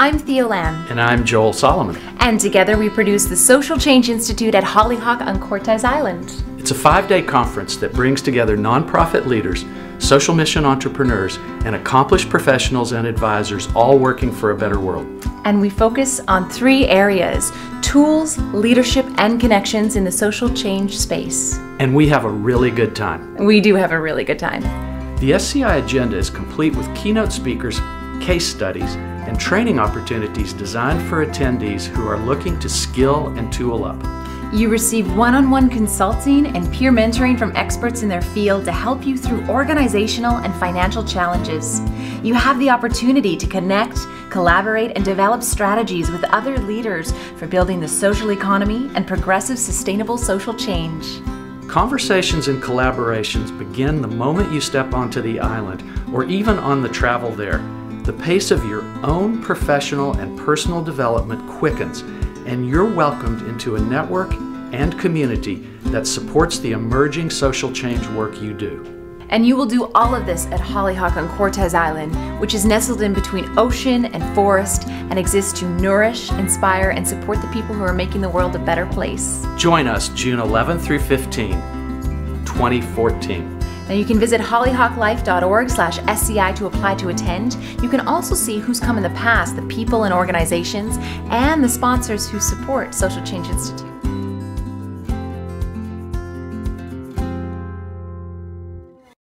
I'm Theo Lamb. And I'm Joel Solomon. And together we produce the Social Change Institute at Hollyhock on Cortes Island. It's a five day conference that brings together nonprofit leaders, social mission entrepreneurs, and accomplished professionals and advisors all working for a better world. And we focus on three areas tools, leadership, and connections in the social change space. And we have a really good time. We do have a really good time. The SCI agenda is complete with keynote speakers, case studies, and training opportunities designed for attendees who are looking to skill and tool up. You receive one on one consulting and peer mentoring from experts in their field to help you through organizational and financial challenges. You have the opportunity to connect, collaborate, and develop strategies with other leaders for building the social economy and progressive sustainable social change. Conversations and collaborations begin the moment you step onto the island or even on the travel there the pace of your own professional and personal development quickens, and you're welcomed into a network and community that supports the emerging social change work you do. And you will do all of this at Hollyhock on Cortes Island, which is nestled in between ocean and forest and exists to nourish, inspire, and support the people who are making the world a better place. Join us June 11 through 15, 2014. Now you can visit hollyhocklife.org slash SCI to apply to attend. You can also see who's come in the past, the people and organizations, and the sponsors who support Social Change Institute.